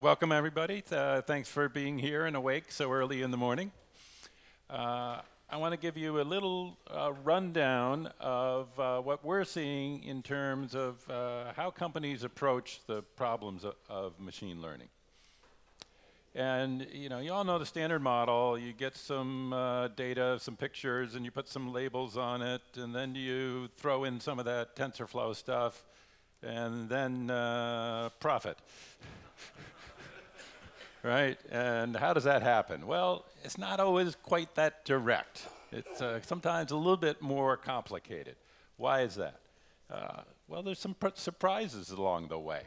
Welcome, everybody. Uh, thanks for being here and awake so early in the morning. Uh, I want to give you a little uh, rundown of uh, what we're seeing in terms of uh, how companies approach the problems of, of, machine learning. And you know, you all know the standard model. You get some uh, data, some pictures, and you put some labels on it, and then you throw in some of that TensorFlow stuff, and then profit right? And how does that happen? Well, it's not always quite that direct. It's uh, sometimes a little bit more complicated. Why is that? Uh, well, there's some surprises along the way.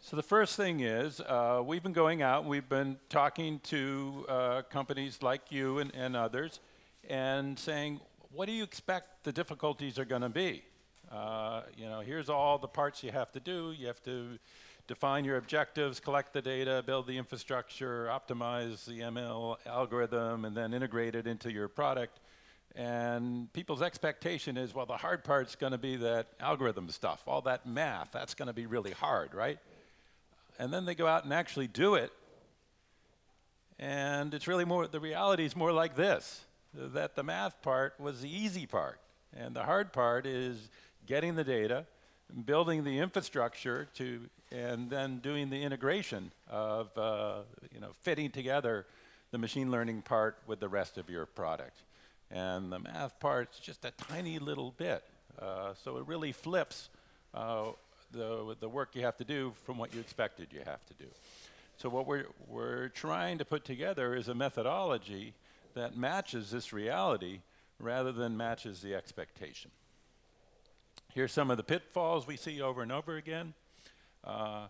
So the first thing is, uh, we've been going out, we've been talking to uh, companies like you and, and, others, and saying, what do you expect the difficulties are going to be? Uh, you know, here's all the parts you have to do. You have to define your objectives, collect the data, build the infrastructure, optimize the ML algorithm, and then integrate it into your product. And people's expectation is, well, the hard part's going to be that algorithm stuff, all that math, that's going to be really hard, right? And then they go out and actually do it. And it's really more, the reality is more like this, that the math part was the easy part. And the hard part is getting the data, building the infrastructure to, and then doing the integration of, uh, you know, fitting together the machine learning part with the rest of your product. And the math part's just a tiny little bit. Uh, so it really flips uh, the, the work you have to do from what you expected you have to do. So what we're, we're trying to put together is a methodology that matches this reality rather than matches the expectation. Here's some of the pitfalls we see over and over again. Uh,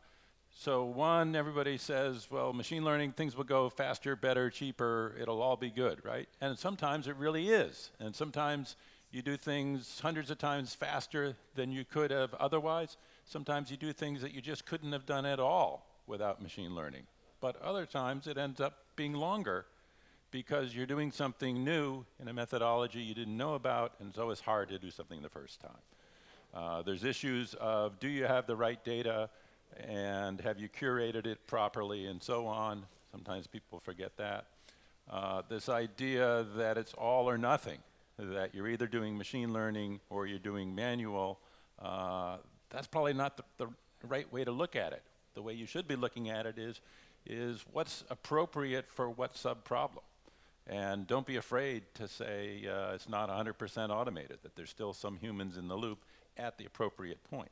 so one, everybody says, well, machine learning, things will go faster, better, cheaper, it'll all be good, right? And sometimes it really is. And sometimes you do things hundreds of times faster than you could have otherwise. Sometimes you do things that you just couldn't have done at all without machine learning. But other times it ends up being longer because you're doing something new in a methodology you didn't know about, and it's always hard to do something the first time. Uh, there's issues of do you have the right data and have you curated it properly and so on. Sometimes people forget that. Uh, this idea that it's all or nothing, that you're either doing machine learning or you're doing manual, uh, that's probably not the, the, right way to look at it. The way you should be looking at it is, is what's appropriate for what sub-problem. And don't be afraid to say uh, it's not 100% automated, that there's still some humans in the loop at the appropriate point.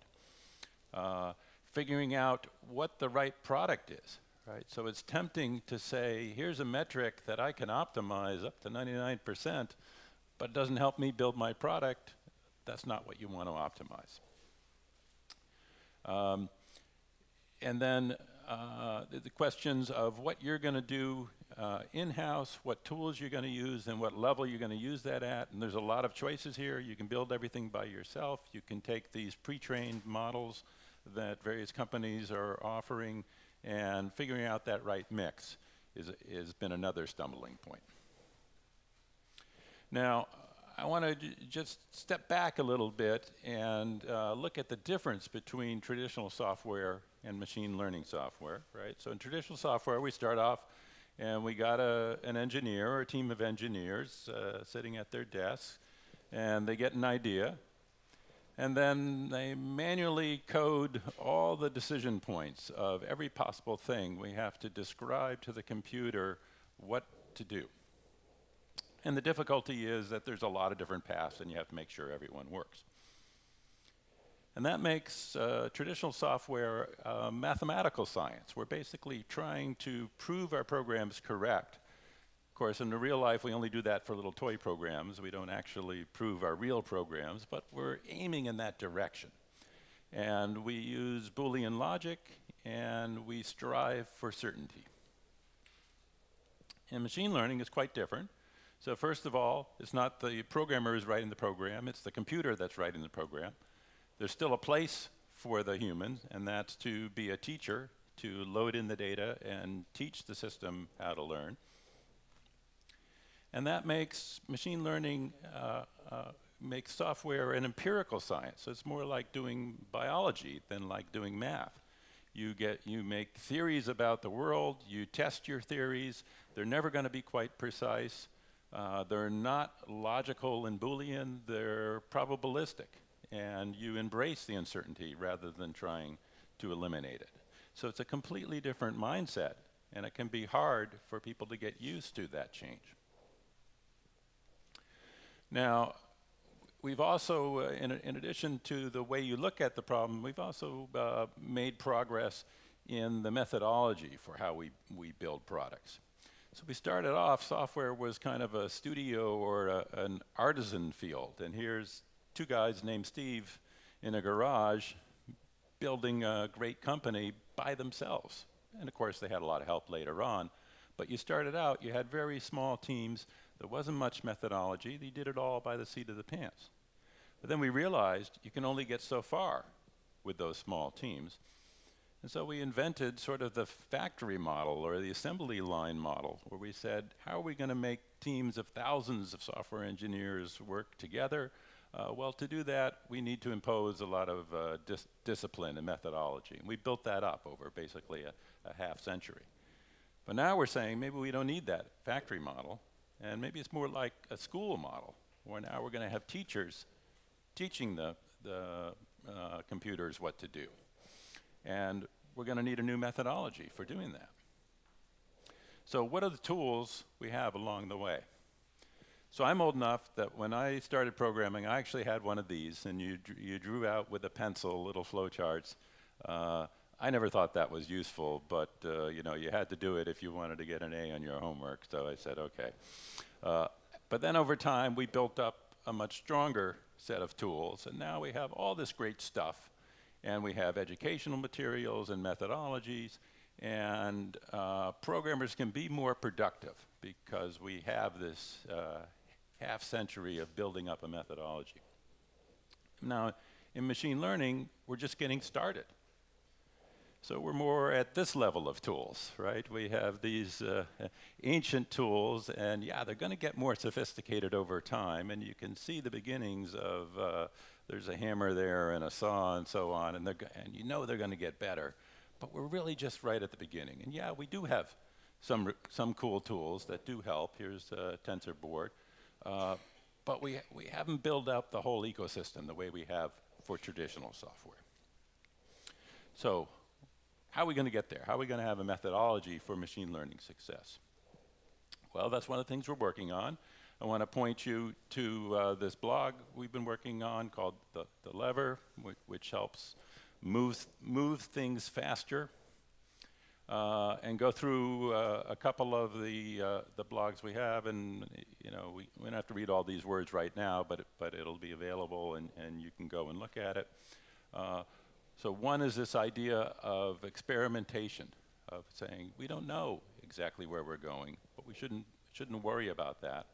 Uh, figuring out what the right product is, right? So it's tempting to say, here's a metric that I can optimize up to 99%, but it doesn't help me build my product. That's not what you want to optimize. Um, and then uh, the, the, questions of what you're going to do uh, in-house, what tools you're going to use, and what level you're going to use that at. And there's a lot of choices here. You can build everything by yourself. You can take these pre-trained models that various companies are offering, and figuring out that right mix is has been another stumbling point. Now, I want to just step back a little bit and uh, look at the difference between traditional software and machine learning software, right? So in traditional software, we start off and we got a, an engineer or a team of engineers uh, sitting at their desk, and they get an idea, and then they manually code all the decision points of every possible thing. We have to describe to the computer what to do. And the difficulty is that there's a lot of different paths, and you have to make sure everyone works. And that makes uh, traditional software uh, mathematical science. We're basically trying to prove our programs correct. Of course, in the real life, we only do that for little toy programs. We don't actually prove our real programs, but we're aiming in that direction. And we use Boolean logic, and we strive for certainty. And machine learning is quite different. So first of all, it's not the programmer who's writing the program, it's the computer that's writing the program. There's still a place for the human, and that's to be a teacher, to load in the data and teach the system how to learn. And that makes machine learning, uh, uh, makes software an empirical science. So it's more like doing biology than like doing math. You, get, you make theories about the world, you test your theories, they're never going to be quite precise. Uh, they're not logical and Boolean, they're probabilistic. And you embrace the uncertainty rather than trying to eliminate it. So it's a completely different mindset, and it can be hard for people to get used to that change. Now, we've also, uh, in, in, addition to the way you look at the problem, we've also uh, made progress in the methodology for how we, we build products. So we started off, software was kind of a studio or a, an artisan field. And here's two guys named Steve in a garage building a great company by themselves. And of course, they had a lot of help later on. But you started out, you had very small teams. There wasn't much methodology. They did it all by the seat of the pants. But then we realized you can only get so far with those small teams. And so we invented sort of the factory model or the assembly line model, where we said, how are we going to make teams of thousands of software engineers work together? Uh, well, to do that, we need to impose a lot of uh, dis discipline and methodology. And we built that up over basically a, a half century. But now we're saying maybe we don't need that factory model, and maybe it's more like a school model, where now we're going to have teachers teaching the, the uh, computers what to do. And we're going to need a new methodology for doing that. So what are the tools we have along the way? So I'm old enough that when I started programming, I actually had one of these, and you, you drew out with a pencil little flowcharts. Uh, I never thought that was useful, but uh, you know, you had to do it if you wanted to get an A on your homework, so I said, okay. Uh, but then over time, we built up a much stronger set of tools, and now we have all this great stuff and we have educational materials and methodologies, and uh, programmers can be more productive because we have this uh, half century of building up a methodology. Now, in machine learning, we're just getting started. So we're more at this level of tools, right? We have these uh, ancient tools, and yeah, they're going to get more sophisticated over time, and you can see the beginnings of uh, there's a hammer there and a saw and so on, and, and you know they're going to get better. But we're really just right at the beginning. And yeah, we do have some, some cool tools that do help. Here's a TensorBoard. Uh, but we, we haven't built up the whole ecosystem the way we have for traditional software. So how are we going to get there? How are we going to have a methodology for machine learning success? Well, that's one of the things we're working on. I want to point you to uh, this blog we've been working on called The, the Lever, which, which helps move, move things faster. Uh, and go through uh, a couple of the, uh, the blogs we have, and you know we, we don't have to read all these words right now, but, it, but it'll be available and, and you can go and look at it. Uh, so one is this idea of experimentation, of saying we don't know exactly where we're going, but we shouldn't, shouldn't worry about that.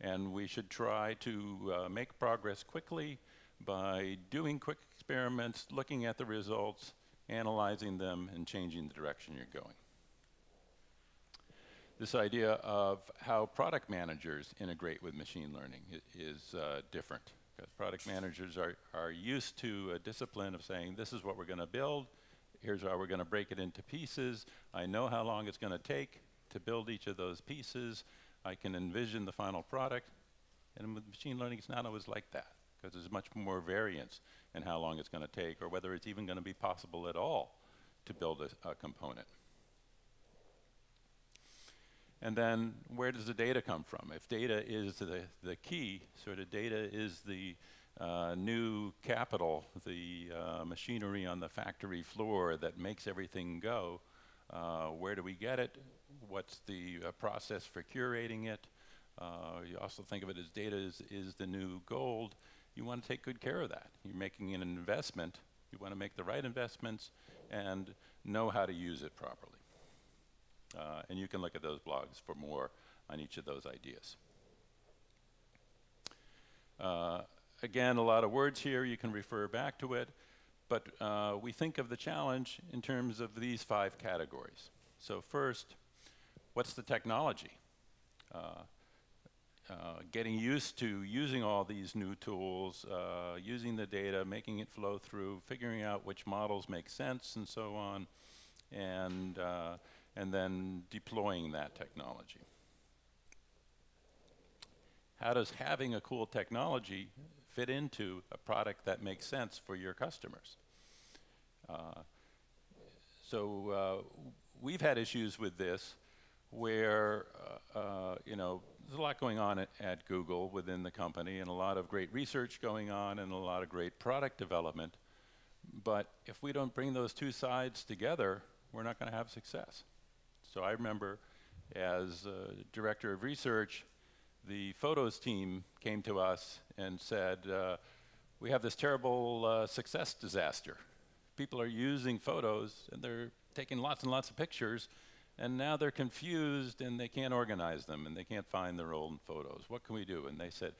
And we should try to uh, make progress quickly by doing quick experiments, looking at the results, analyzing them, and changing the direction you're going. This idea of how product managers integrate with machine learning is uh, different. Because product managers are, are used to a discipline of saying, this is what we're going to build, here's how we're going to break it into pieces, I know how long it's going to take to build each of those pieces, I can envision the final product. And with machine learning, it's not always like that because there's much more variance in how long it's going to take or whether it's even going to be possible at all to build a, a, component. And then where does the data come from? If data is the, the key, sort of data is the uh, new capital, the uh, machinery on the factory floor that makes everything go, uh, where do we get it? What's the uh, process for curating it? Uh, you also think of it as data is, is the new gold. You want to take good care of that. You're making an investment. You want to make the right investments and know how to use it properly. Uh, and you can look at those blogs for more on each of those ideas. Uh, again, a lot of words here. You can refer back to it. But uh, we think of the challenge in terms of these five categories. So first, what's the technology? Uh, getting used to using all these new tools, uh, using the data, making it flow through, figuring out which models make sense and so on, and, uh, and then deploying that technology. How does having a cool technology fit into a product that makes sense for your customers? Uh, so uh, we've had issues with this where, you know, there's a lot going on at, at, Google within the company and a lot of great research going on and a lot of great product development. But if we don't bring those two sides together, we're not going to have success. So I remember as director of research, the photos team came to us and said, uh, we have this terrible uh, success disaster. People are using photos and they're taking lots and lots of pictures and now they're confused and they can't organize them and they can't find their old photos. What can we do? And they said,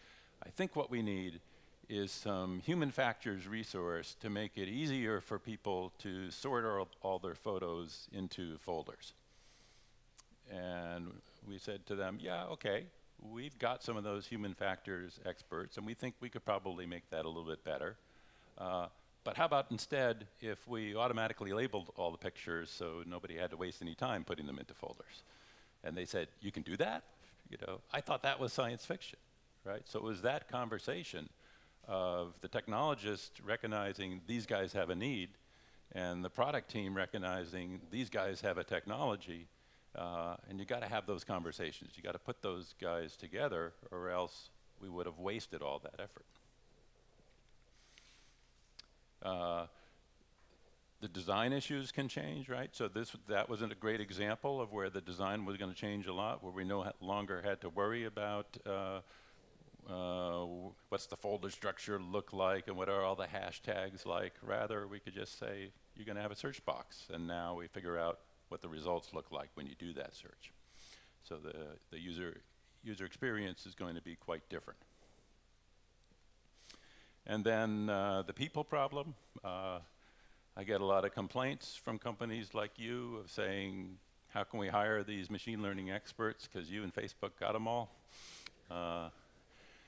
I think what we need is some human factors resource to make it easier for people to sort all, all their photos into folders. And we said to them, yeah, okay, we've got some of those human factors experts and we think we could probably make that a little bit better. Uh, but how about instead if we automatically labeled all the pictures so nobody had to waste any time putting them into folders? And they said, you can do that? You know, I thought that was science fiction, right? So it was that conversation of the technologist recognizing these guys have a need and the product team recognizing these guys have a technology uh, and you got to have those conversations. You got to put those guys together or else we would have wasted all that effort. Uh, the design issues can change, right? So this that wasn't a great example of where the design was going to change a lot, where we no longer had to worry about uh, uh, what's the folder structure look like and what are all the hashtags like. Rather, we could just say you're going to have a search box, and now we figure out what the results look like when you do that search. So the the user user experience is going to be quite different. And then uh, the people problem. Uh, I get a lot of complaints from companies like you of saying, how can we hire these machine learning experts because you and Facebook got them all. Uh,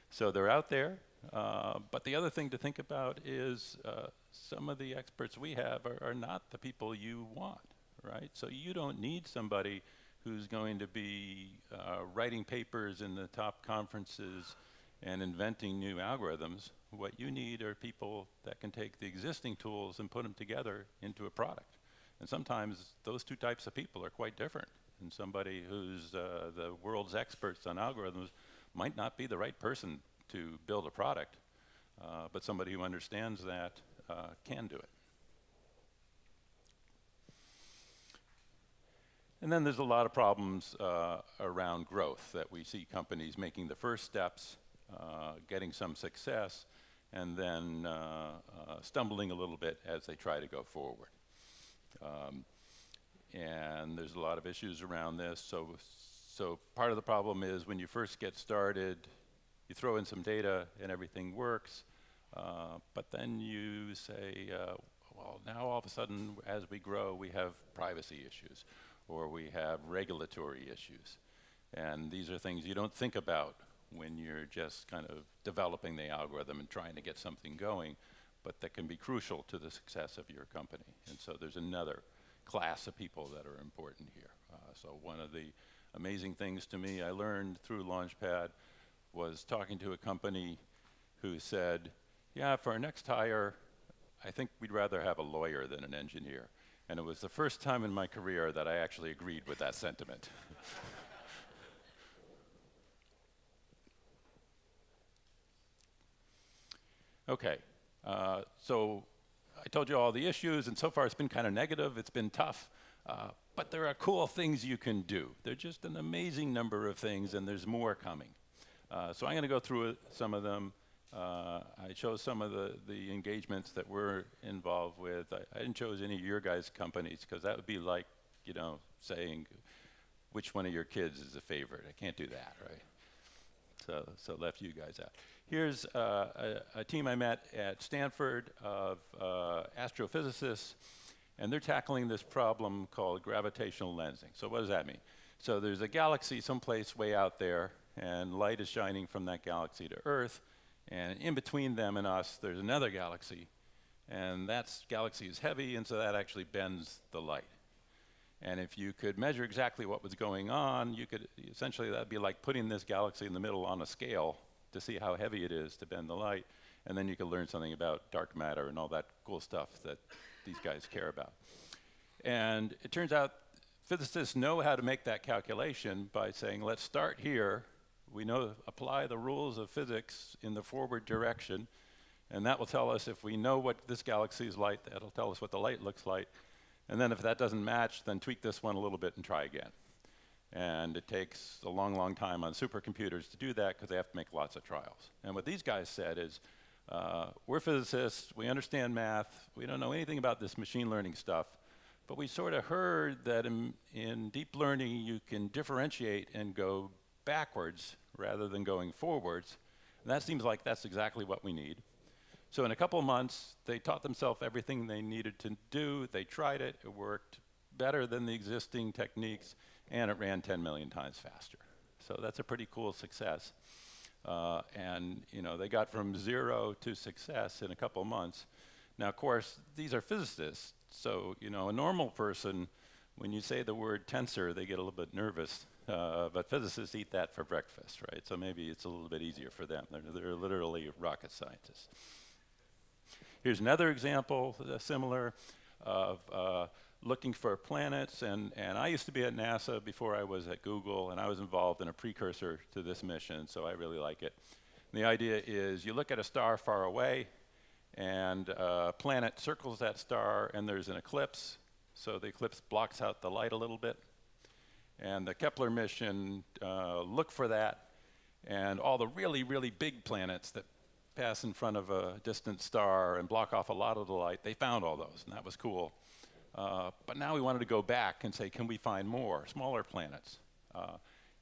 so they're out there. Uh, but the other thing to think about is uh, some of the experts we have are, are not the people you want, right? So you don't need somebody who's going to be uh, writing papers in the top conferences and inventing new algorithms. What you need are people that can take the existing tools and put them together into a product. And sometimes those two types of people are quite different. And somebody who's uh, the world's experts on algorithms might not be the right person to build a product, uh, but somebody who understands that uh, can do it. And then there's a lot of problems uh, around growth that we see companies making the first steps, getting some success, and then uh, uh, stumbling a little bit as they try to go forward. Um, and there's a lot of issues around this. So, so part of the problem is when you first get started, you throw in some data and everything works, uh, but then you say, uh, well, now all of a sudden, as we grow, we have privacy issues, or we have regulatory issues. And these are things you don't think about when you're just kind of developing the algorithm and trying to get something going, but that can be crucial to the success of your company. And so there's another class of people that are important here. Uh, so one of the amazing things to me I learned through Launchpad was talking to a company who said, yeah, for our next hire, I think we'd rather have a lawyer than an engineer. And it was the first time in my career that I actually agreed with that sentiment. Okay, uh, so I told you all the issues, and so far it's been kind of negative, it's been tough, uh, but there are cool things you can do. There's just an amazing number of things, and there's more coming. Uh, so I'm going to go through some of them. Uh, I chose some of the, the engagements that we're involved with. I, I didn't choose any of your guys' companies, because that would be like, you know, saying which one of your kids is a favorite. I can't do that, right? So, so left you guys out. Here's uh, a, a, team I met at Stanford of uh, astrophysicists, and they're tackling this problem called gravitational lensing. So what does that mean? So there's a galaxy someplace way out there, and light is shining from that galaxy to Earth, and in between them and us, there's another galaxy, and that galaxy is heavy, and so that actually bends the light. And if you could measure exactly what was going on, you could essentially that'd be like putting this galaxy in the middle on a scale to see how heavy it is to bend the light, and then you can learn something about dark matter and all that cool stuff that these guys care about. And it turns out physicists know how to make that calculation by saying, let's start here. We know apply the rules of physics in the forward direction, and that will tell us if we know what this galaxy is like, that'll tell us what the light looks like. And then if that doesn't match, then tweak this one a little bit and try again. And it takes a long, long time on supercomputers to do that because they have to make lots of trials. And what these guys said is, uh, we're physicists, we understand math, we don't know anything about this machine learning stuff, but we sort of heard that in, in deep learning you can differentiate and go backwards rather than going forwards. And that seems like that's exactly what we need. So in a couple months, they taught themselves everything they needed to do. They tried it. It worked better than the existing techniques, and it ran 10 million times faster. So that's a pretty cool success. Uh, and you know, they got from zero to success in a couple months. Now, of course, these are physicists. So you know, a normal person, when you say the word tensor, they get a little bit nervous. Uh, but physicists eat that for breakfast, right? So maybe it's a little bit easier for them. They're, they're literally rocket scientists. Here's another example, uh, similar, of uh, looking for planets. And, and I used to be at NASA before I was at Google, and I was involved in a precursor to this mission, so I really like it. And the idea is you look at a star far away, and a planet circles that star, and there's an eclipse. So the eclipse blocks out the light a little bit. And the Kepler mission uh, looked for that, and all the really, really big planets that pass in front of a distant star and block off a lot of the light. They found all those, and that was cool. Uh, but now we wanted to go back and say, can we find more, smaller planets? Uh,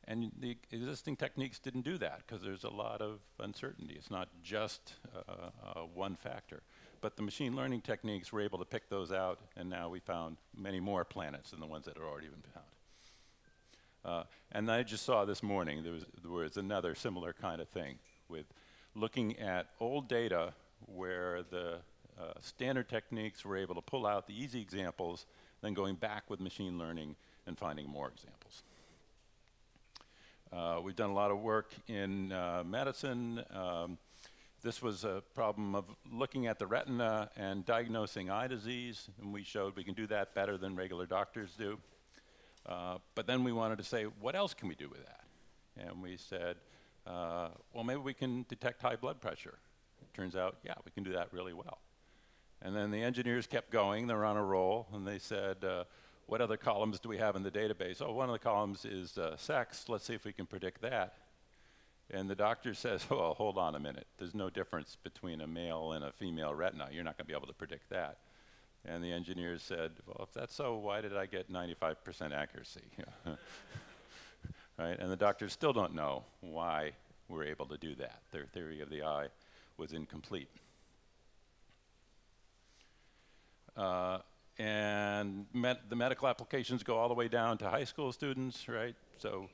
and the existing techniques didn't do that because there's a lot of uncertainty. It's not just uh, uh, one factor. But the machine learning techniques were able to pick those out, and now we found many more planets than the ones that had already been found. Uh, and I just saw this morning there was, there was another similar kind of thing with looking at old data where the uh, standard techniques were able to pull out the easy examples, then going back with machine learning and finding more examples. Uh, we've done a lot of work in uh, medicine. Um, this was a problem of looking at the retina and diagnosing eye disease, and we showed we can do that better than regular doctors do. Uh, but then we wanted to say, what else can we do with that? And we said, uh, well, maybe we can detect high blood pressure. It turns out, yeah, we can do that really well. And then the engineers kept going, they're on a roll, and they said, uh, what other columns do we have in the database? Oh, one of the columns is uh, sex, let's see if we can predict that. And the doctor says, well, hold on a minute, there's no difference between a male and a female retina, you're not going to be able to predict that. And the engineers said, well, if that's so, why did I get 95% accuracy? right? And the doctors still don't know why we're able to do that. Their theory of the eye was incomplete. Uh, and the medical applications go all the way down to high school students, right? So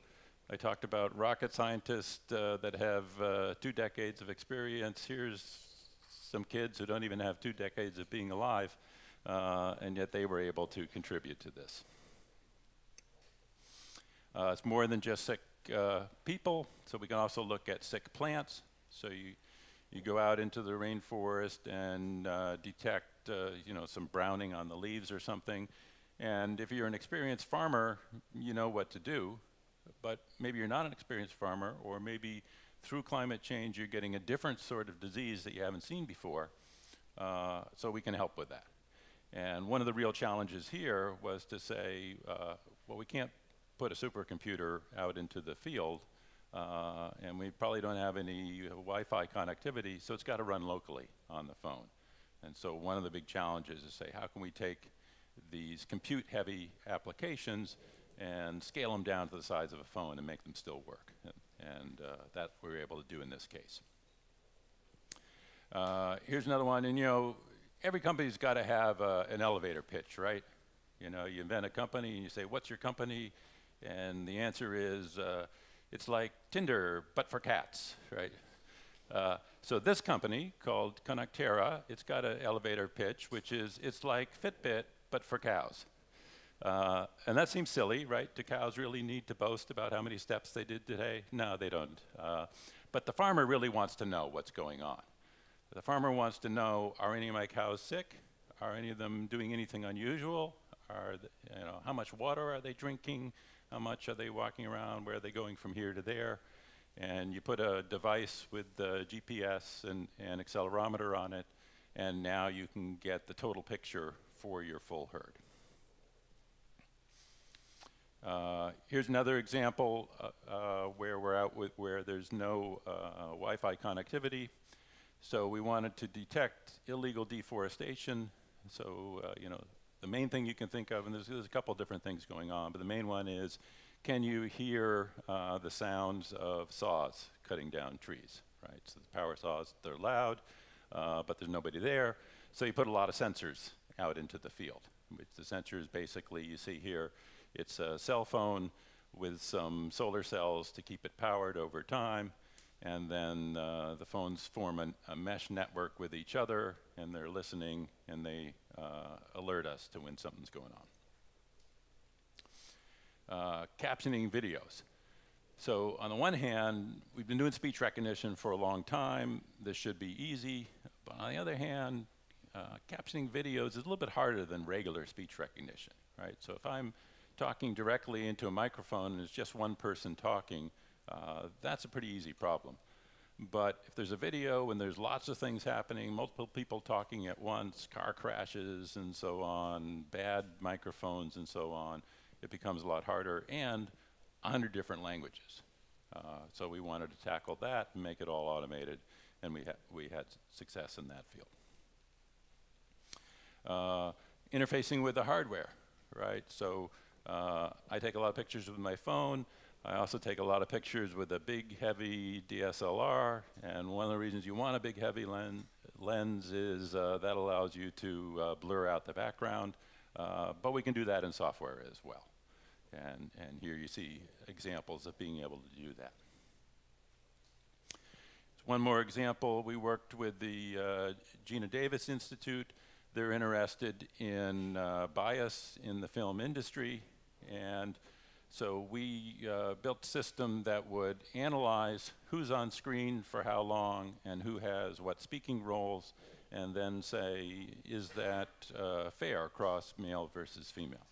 I talked about rocket scientists uh, that have uh, two decades of experience. Here's some kids who don't even have two decades of being alive, uh, and yet they were able to contribute to this. Uh, it's more than just sick uh, people, so we can also look at sick plants. So you, you go out into the rainforest and detect, uh, you know, some browning on the leaves or something. And if you're an experienced farmer, you know what to do. But maybe you're not an experienced farmer, or maybe through climate change you're getting a different sort of disease that you haven't seen before. Uh, so we can help with that. And one of the real challenges here was to say, uh, well, we can't put a supercomputer out into the field, uh, and we probably don't have any uh, Wi-Fi connectivity, so it's got to run locally on the phone. And so one of the big challenges is to say, how can we take these compute-heavy applications and scale them down to the size of a phone and make them still work? And, uh, that we were able to do in this case. Uh, here's another one, and you know, every company's got to have uh, an elevator pitch, right? You know, you invent a company and you say, what's your company? And the answer is, uh, It's like Tinder, but for cats, right? So this company called Connecterra, it's got an elevator pitch, which is it's like Fitbit, but for cows. Uh, and that seems silly, right? Do cows really need to boast about how many steps they did today? No, they don't. Uh, but the farmer really wants to know what's going on. The farmer wants to know, are any of my cows sick? Are any of them doing anything unusual? Are you know, how much water are they drinking? How much are they walking around? Where are they going from here to there? And you put a device with the GPS and, and accelerometer on it, and now you can get the total picture for your full herd. Uh, here's another example uh, uh, where we're out with where there's no uh, Wi-Fi connectivity. So we wanted to detect illegal deforestation. So uh, you know the main thing you can think of, and there's, there's, a couple different things going on, but the main one is, can you hear uh, the sounds of saws cutting down trees? Right. So the power saws, they're loud, but there's nobody there. So you put a lot of sensors out into the field. Which the sensors basically you see here it's a cell phone with some solar cells to keep it powered over time. And then uh, the phones form an, a mesh network with each other, and they're listening, and they uh, alert us to when something's going on. Uh, captioning videos. So on the one hand, we've been doing speech recognition for a long time. This should be easy. But on the other hand, uh, captioning videos is a little bit harder than regular speech recognition, right? So if I'm talking directly into a microphone and it's just one person talking, uh, that's a pretty easy problem. But if there's a video and there's lots of things happening, multiple people talking at once, car crashes and so on, bad microphones and so on, it becomes a lot harder and 100 different languages. Uh, so we wanted to tackle that and make it all automated, and we, ha we had success in that field. Uh, interfacing with the hardware, right? So uh, I take a lot of pictures with my phone. I also take a lot of pictures with a big, heavy DSLR. And one of the reasons you want a big, heavy len lens is uh, that allows you to uh, blur out the background. Uh, but we can do that in software as well. And, and here you see examples of being able to do that. One more example, we worked with the uh, Geena Davis Institute. They're interested in uh, bias in the film industry and so we uh, built a system that would analyze who's on screen for how long and who has what speaking roles, and then say, is that uh, fair across male versus female?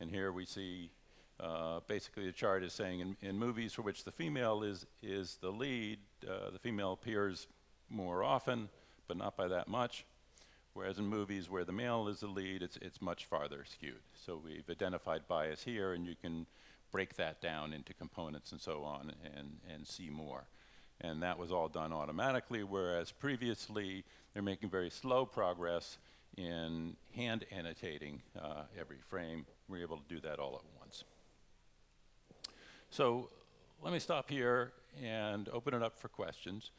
And here we see uh, basically the chart is saying in, in, movies for which the female is, is the lead, uh, the female appears more often, but not by that much. Whereas in movies where the male is the lead, it's, it's much farther skewed. So we've identified bias here, and you can break that down into components and so on and, and see more. And that was all done automatically, whereas previously they're making very slow progress in hand annotating uh, every frame. We're able to do that all at once. So let me stop here and open it up for questions.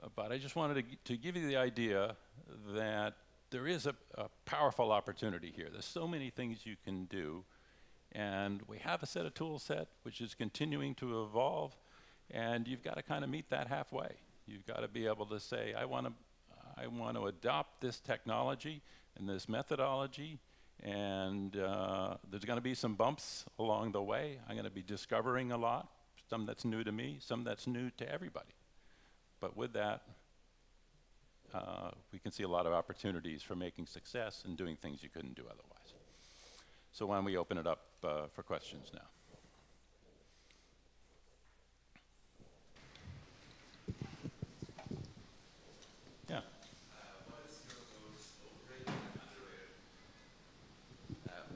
Uh, but I just wanted to, to give you the idea that there is a, a, powerful opportunity here. There's so many things you can do, and we have a set of tool set which is continuing to evolve, and you've got to kind of meet that halfway. You've got to be able to say, I want to, I want to adopt this technology and this methodology, and uh, there's going to be some bumps along the way. I'm going to be discovering a lot, some that's new to me, some that's new to everybody. But with that, uh, we can see a lot of opportunities for making success and doing things you couldn't do otherwise. So why don't we open it up uh, for questions now?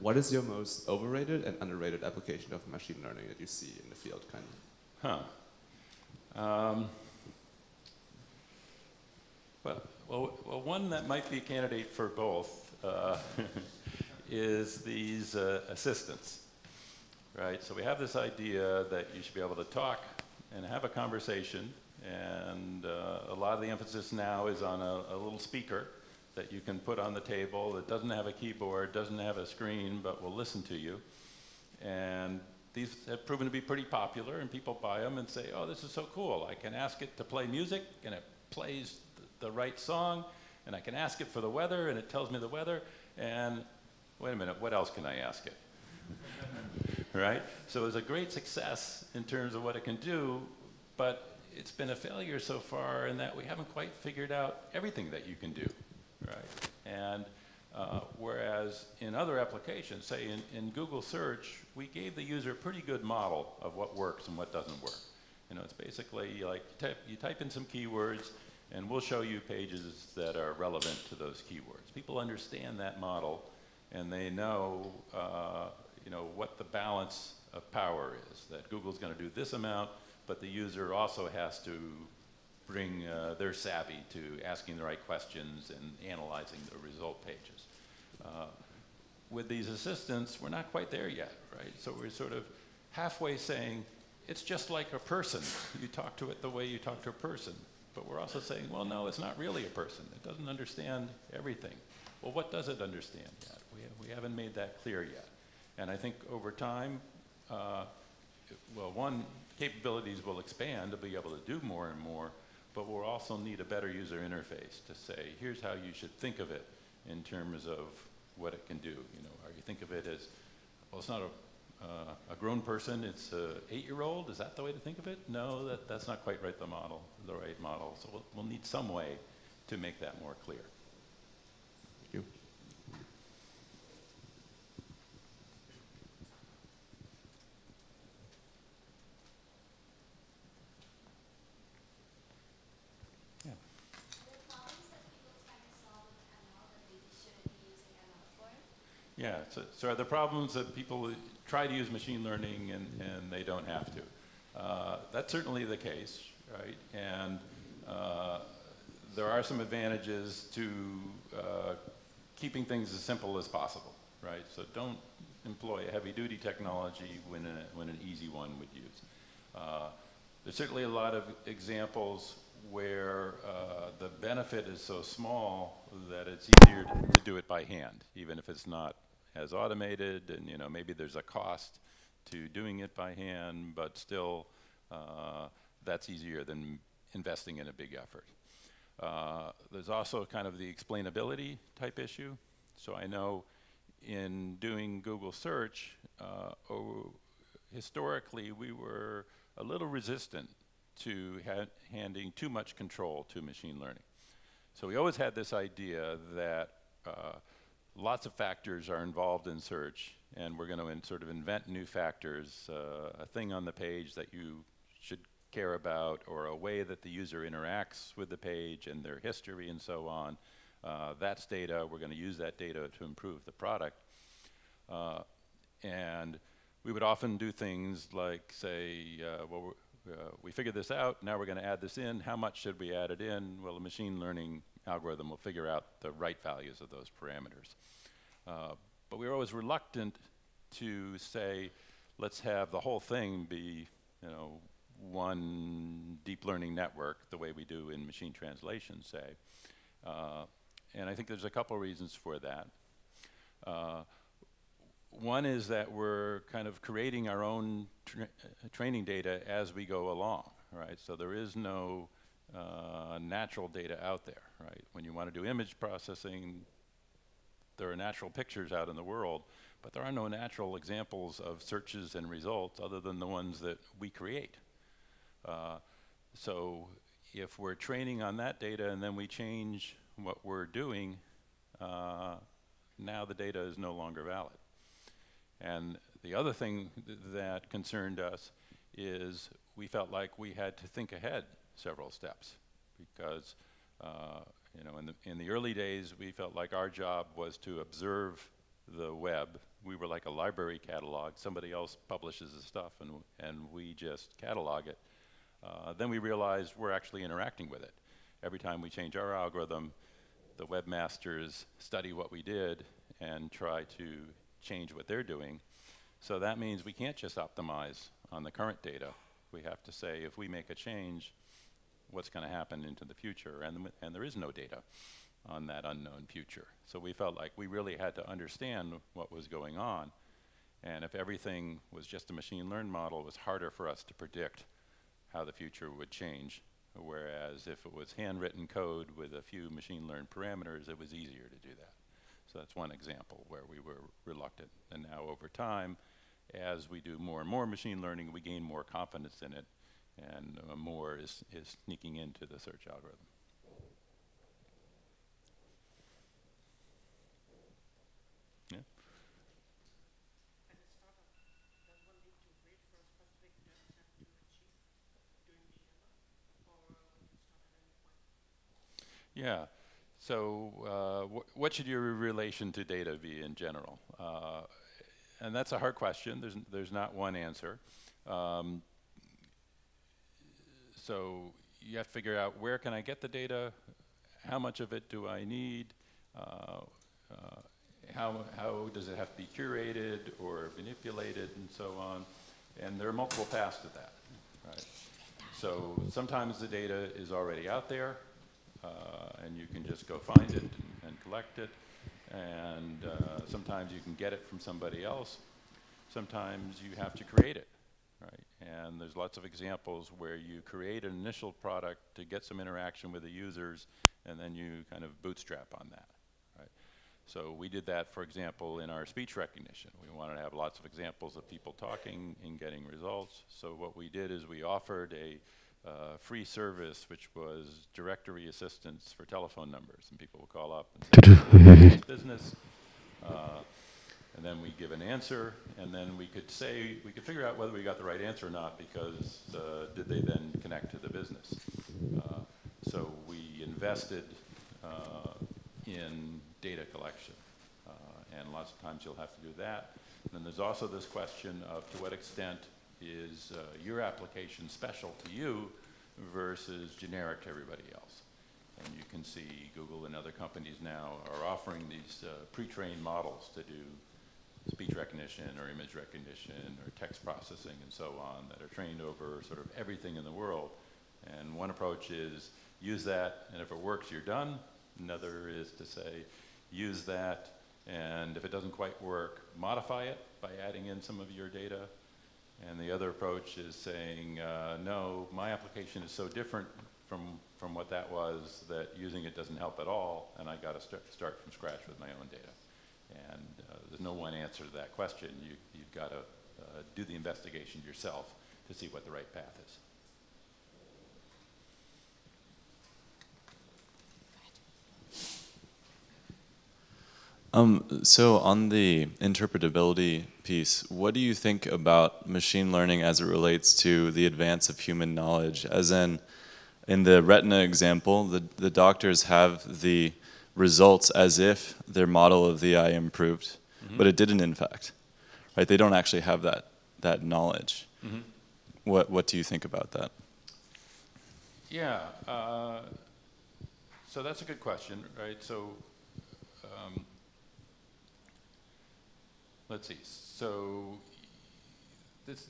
What is your most overrated and underrated application of machine learning that you see in the field, kind of? Huh. Um, well, well, well, one that might be a candidate for both uh, is these uh, assistants, right? So we have this idea that you should be able to talk and have a conversation, and uh, a lot of the emphasis now is on a, a little speaker that you can put on the table that doesn't have a keyboard, doesn't have a screen, but will listen to you. And these have proven to be pretty popular, and people buy them and say, oh, this is so cool. I can ask it to play music, and it plays th- the right song, and I can ask it for the weather, and it tells me the weather, and wait a minute, what else can I ask it? right? So it was a great success in terms of what it can do, but it's been a failure so far in that we haven't quite figured out everything that you can do, right? And uh, whereas in other applications, say in, in Google search, we gave the user a pretty good model of what works and what doesn't work. You know, it's basically like you type, you type in some keywords and we'll show you pages that are relevant to those keywords. People understand that model and they know, uh, you know, what the balance of power is, that Google's going to do this amount, but the user also has to bring uh, their savvy to asking the right questions and analyzing the result pages. Uh, with these assistants, we're not quite there yet, right? So we're sort of halfway saying, it's just like a person. You talk to it the way you talk to a person. But we're also saying, well, no, it's not really a person. It doesn't understand everything. Well, what does it understand yet? We, we haven't made that clear yet. And I think over time, uh, well, one, capabilities will expand to be able to do more and more, but we'll also need a better user interface to say, here's how you should think of it in terms of what it can do. You know, or you think of it as, well, it's not a, uh, a grown person, it's an eight-year-old. Is that the way to think of it? No, that, that's not quite right the model, the right model. So we'll, we'll need some way to make that more clear. Yeah, so, so are the problems that people try to use machine learning and, and they don't have to? Uh, that's certainly the case, right? And uh, there are some advantages to uh, keeping things as simple as possible, right? So don't employ a heavy-duty technology when, a, when an easy one would use. Uh, there's certainly a lot of examples where uh, the benefit is so small that it's easier to, to do it by hand, even if it's not as automated, and you know maybe there's a cost to doing it by hand, but still uh, that's easier than investing in a big effort. Uh, there's also kind of the explainability type issue. So I know in doing Google search, uh, oh, historically we were a little resistant to ha handing too much control to machine learning. So we always had this idea that uh, lots of factors are involved in search, and we're going to sort of invent new factors, uh, a thing on the page that you should care about, or a way that the user interacts with the page and their history and so on. Uh, that's data. We're going to use that data to improve the product. Uh, and we would often do things like say, uh, well, uh, we figured this out, now we're going to add this in. How much should we add it in? Well, the machine learning algorithm will figure out the right values of those parameters. Uh, but we were always reluctant to say, let's have the whole thing be, you know, one deep learning network, the way we do in machine translation, say. Uh, and I think there's a couple reasons for that. Uh, one is that we're kind of creating our own tra training data as we go along, right? So there is no uh, natural data out there, right? When you want to do image processing, there are natural pictures out in the world, but there are no natural examples of searches and results other than the ones that we create. Uh, so if we're training on that data and then we change what we're doing, uh, now the data is no longer valid. And the other thing th that concerned us is we felt like we had to think ahead several steps because uh, you know in the in the early days we felt like our job was to observe the web. We were like a library catalog. Somebody else publishes the stuff and and we just catalog it. Uh, then we realized we're actually interacting with it. Every time we change our algorithm, the webmasters study what we did and try to change what they're doing. So that means we can't just optimize on the current data. We have to say if we make a change, what's going to happen into the future, and, and there is no data on that unknown future. So we felt like we really had to understand what was going on. And if everything was just a machine learned model, it was harder for us to predict how the future would change. Whereas if it was handwritten code with a few machine learned parameters, it was easier to do that. So that's one example where we were reluctant. And now over time, as we do more and more machine learning, we gain more confidence in it, and uh, more is, is sneaking into the search algorithm. Yeah. Yeah. So, uh, wh what should your relation to data be in general? Uh, and that's a hard question. There's, there's not one answer. Um, so you have to figure out where can I get the data, how much of it do I need, uh, uh, how, how does it have to be curated or manipulated and so on. And there are multiple paths to that. Right? So sometimes the data is already out there uh, and you can just go find it and, and collect it and uh, sometimes you can get it from somebody else. Sometimes you have to create it? And there's lots of examples where you create an initial product to get some interaction with the users, and then you kind of bootstrap on that, right? So we did that, for example, in our speech recognition. We wanted to have lots of examples of people talking and getting results. So what we did is we offered a uh, free service, which was directory assistance for telephone numbers, and people would call up and say, business, uh, and then we give an answer, and then we could say, we could figure out whether we got the right answer or not, because uh, did they then connect to the business? Uh, so we invested uh, in data collection, uh, and lots of times you'll have to do that. And then there's also this question of to what extent is uh, your application special to you versus generic to everybody else. And you can see Google and other companies now are offering these uh, pre-trained models to do speech recognition or image recognition or text processing and so on that are trained over sort of everything in the world. And one approach is use that, and if it works, you're done. Another is to say, use that, and if it doesn't quite work, modify it by adding in some of your data and the other approach is saying, uh, no, my application is so different from, from what that was that using it doesn't help at all, and I got to start, start from scratch with my own data. And uh, there's no one answer to that question. You, you've got to uh, do the investigation yourself to see what the right path is. Um, so on the interpretability piece, what do you think about machine learning as it relates to the advance of human knowledge? As in, in the retina example, the, the doctors have the results as if their model of the eye improved, mm -hmm. but it didn't in fact. Right? They don't actually have that, that knowledge. Mm -hmm. What, what do you think about that? Yeah, uh, so that's a good question, right? So um, let's see. So this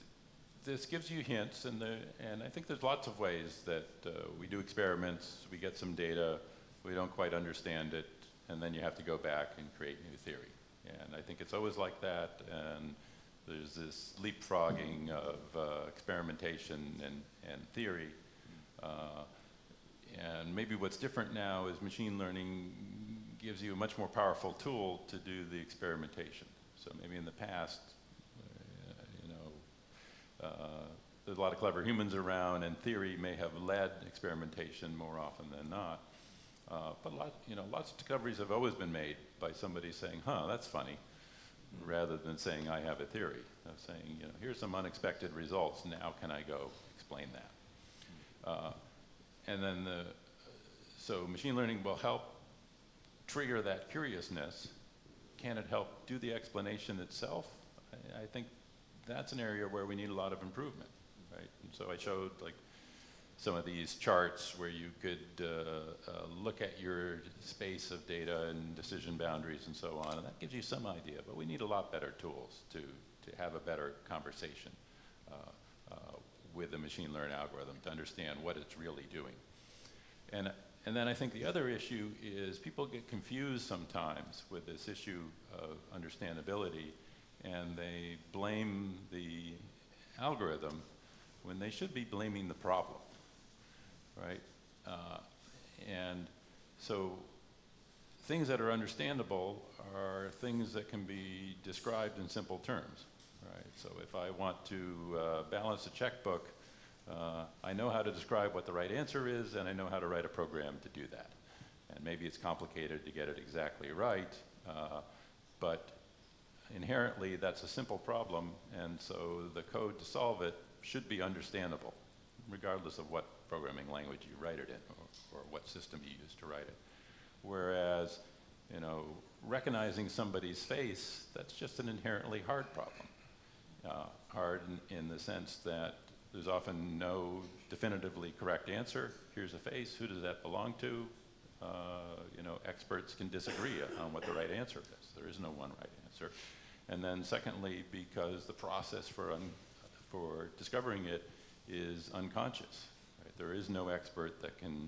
this gives you hints, and the and I think there's lots of ways that uh, we do experiments. We get some data, we don't quite understand it, and then you have to go back and create new theory. And I think it's always like that. And there's this leapfrogging of uh, experimentation and and theory. Uh, and maybe what's different now is machine learning gives you a much more powerful tool to do the experimentation. So maybe in the past, uh, you know, uh, there's a lot of clever humans around, and theory may have led experimentation more often than not. Uh, but lot, you know, lots of discoveries have always been made by somebody saying, "Huh, that's funny," rather than saying, "I have a theory." Of saying, you know, here's some unexpected results. Now, can I go explain that? Uh, and then the so machine learning will help trigger that curiousness can it help do the explanation itself? I, I, think that's an area where we need a lot of improvement, right? And so I showed like some of these charts where you could uh, uh, look at your space of data and decision boundaries and so on, and that gives you some idea, but we need a lot better tools to, to have a better conversation uh, uh with the machine learning algorithm to understand what it's really doing. And and then I think the other issue is people get confused sometimes with this issue of understandability and they blame the algorithm when they should be blaming the problem, right? Uh, and so things that are understandable are things that can be described in simple terms, right? So if I want to uh, balance a checkbook, uh, I know how to describe what the right answer is, and I know how to write a program to do that. And maybe it's complicated to get it exactly right, uh, but inherently that's a simple problem, and so the code to solve it should be understandable, regardless of what programming language you write it in or, or what system you use to write it. Whereas, you know, recognizing somebody's face, that's just an inherently hard problem. Uh, hard in, in the sense that there's often no definitively correct answer. Here's a face, who does that belong to? Uh, you know, experts can disagree on what the right answer is. There is no one right answer. And then secondly, because the process for, for discovering it is unconscious. There is no expert that can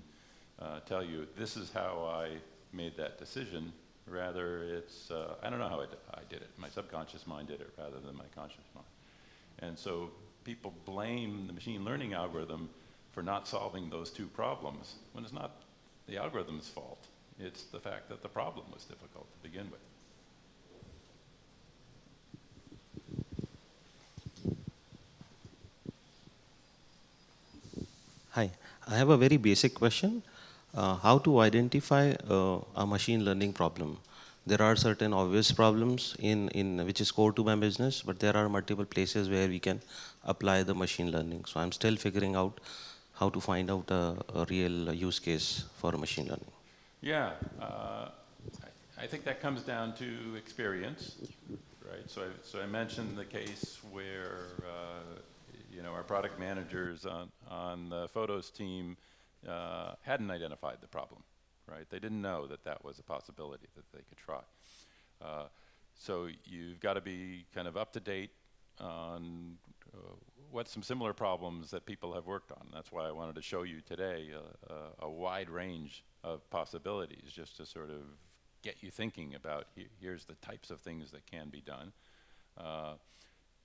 uh, tell you, this is how I made that decision. Rather, it's, uh, I don't know how I, I did it. My subconscious mind did it rather than my conscious mind. And so people blame the machine learning algorithm for not solving those two problems when it's not the algorithm's fault. It's the fact that the problem was difficult to begin with. Hi, I have a very basic question. Uh, how to identify uh, a machine learning problem? There are certain obvious problems in, in which is core to my business, but there are multiple places where we can apply the machine learning. So I'm still figuring out how to find out a, a real use case for machine learning. Yeah, uh, I, think that comes down to experience, right? So I, so I mentioned the case where uh, you know our product managers on on the photos team uh, hadn't identified the problem, right? They didn't know that that was a possibility that they could try. Uh, so you've got to be kind of up to date on uh, what some similar problems that people have worked on. That's why I wanted to show you today a, a wide range of possibilities, just to sort of get you thinking about he here's the types of things that can be done.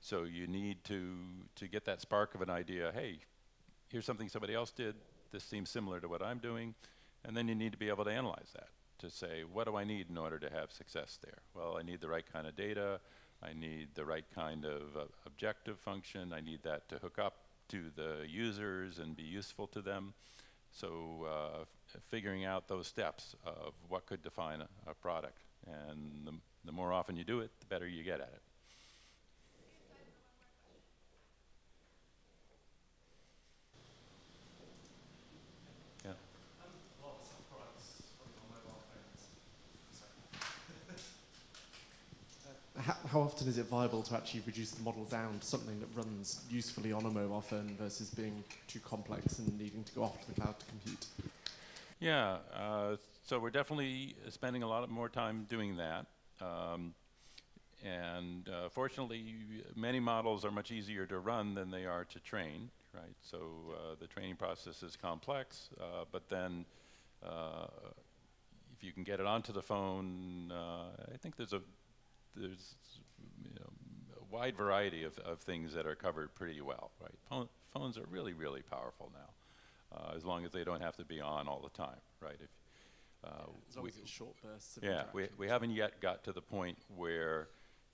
So you need to to get that spark of an idea. Hey, here's something somebody else did. This seems similar to what I'm doing, and then you need to be able to analyze that to say what do I need in order to have success there. Well, I need the right kind of data. I need the right kind of uh, objective function. I need that to hook up to the users and be useful to them. So uh, figuring out those steps of what could define a, a product. And the, the more often you do it, the better you get at it. How, how, often is it viable to actually reduce the model down to something that runs usefully on a mobile phone versus being too complex and needing to go off to the cloud to compute? Yeah, uh, so we're definitely spending a lot more time doing that. Um, and uh, fortunately, many models are much easier to run than they are to train, right? So uh, the training process is complex, uh, but then uh, if you can get it onto the phone, uh, I think there's a there's you know, a wide variety of, of things that are covered pretty well, right? Phone, phones are really, really powerful now, uh, as long as they don't have to be on all the time, right? If, uh, yeah, as long we, short bursts Yeah, we, we haven't yet got to the point where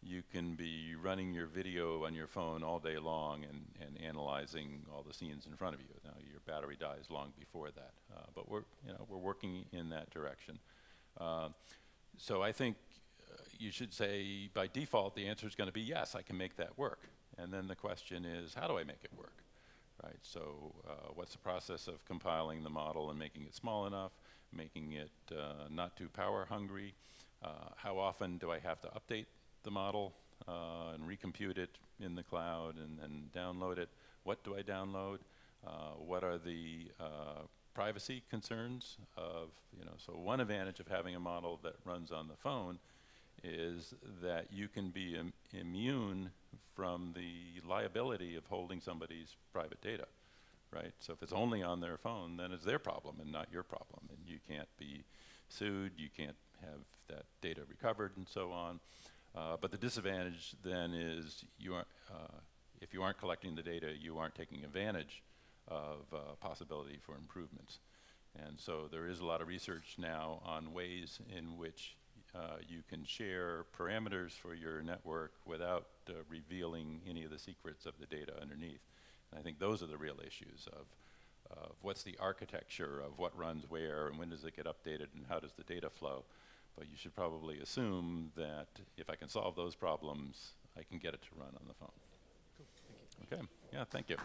you can be running your video on your phone all day long and, and analyzing all the scenes in front of you. Now your battery dies long before that, uh, but we're you know we're working in that direction. Uh, so I think you should say by default the answer is going to be yes, I can make that work. And then the question is, how do I make it work? Right. So, uh, what's the process of compiling the model and making it small enough, making it uh, not too power hungry? Uh, how often do I have to update the model uh, and recompute it in the cloud and, and download it? What do I download? Uh, what are the uh, privacy concerns of you know? So one advantage of having a model that runs on the phone is that you can be Im immune from the liability of holding somebody's private data, right? So if it's only on their phone, then it's their problem and not your problem, and you can't be sued, you can't have that data recovered and so on. Uh, but the disadvantage then is you aren't, uh, if you aren't collecting the data, you aren't taking advantage of uh, possibility for improvements. And so there is a lot of research now on ways in which uh, you can share parameters for your network without uh, revealing any of the secrets of the data underneath. And I think those are the real issues of, of what's the architecture of what runs where and when does it get updated and how does the data flow. But you should probably assume that if I can solve those problems, I can get it to run on the phone. Okay, yeah, thank you.